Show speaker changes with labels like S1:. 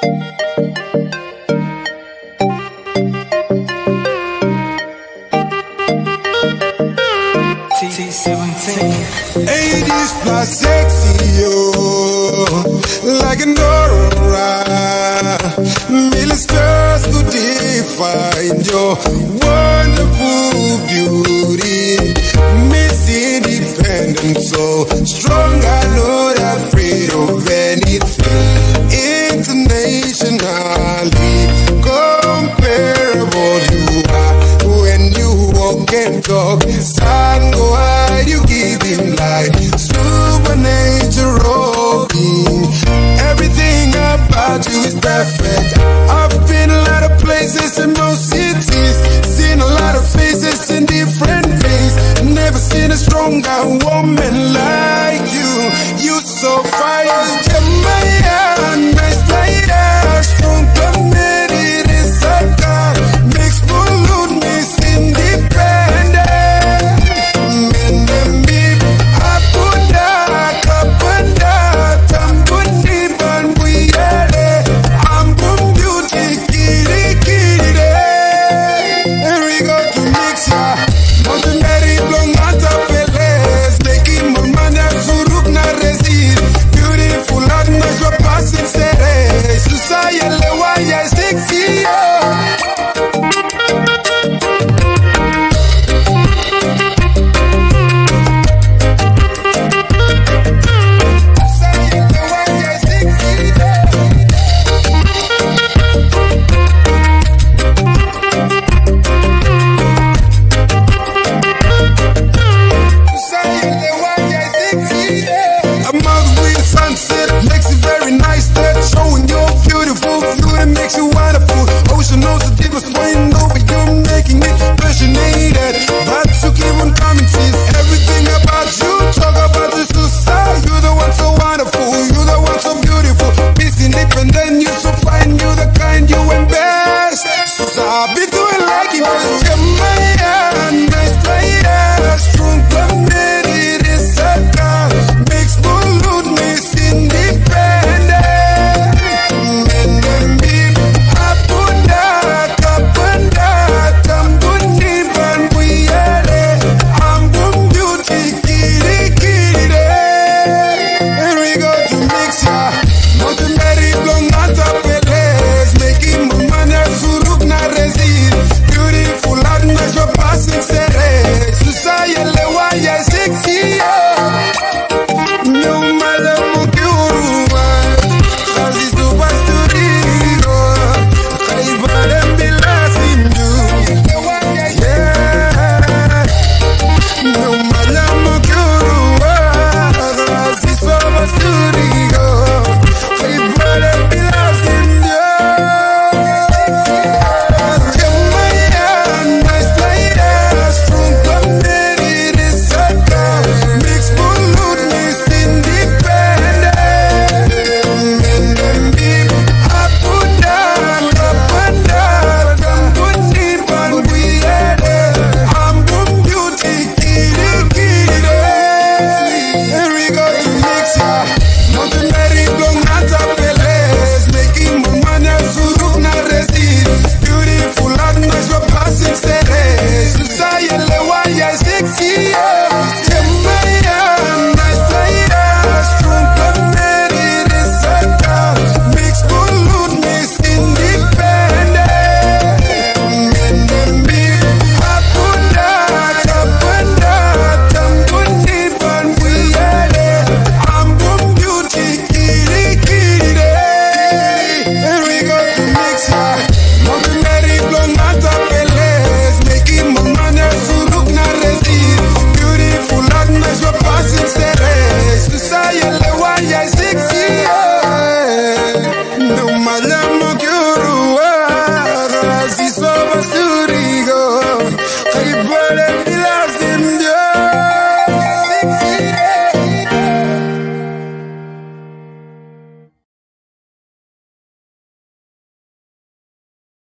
S1: T17
S2: 80s plus sexy, yo Like an aurora Million stars could define your wonderful beauty Miss Independent, so strong can talk. Time go high, you give him life. Supernatural being. Everything about you is perfect. I've been a lot of places and most cities. Seen a lot of faces in different ways. Never seen a stronger woman like you. You so fine.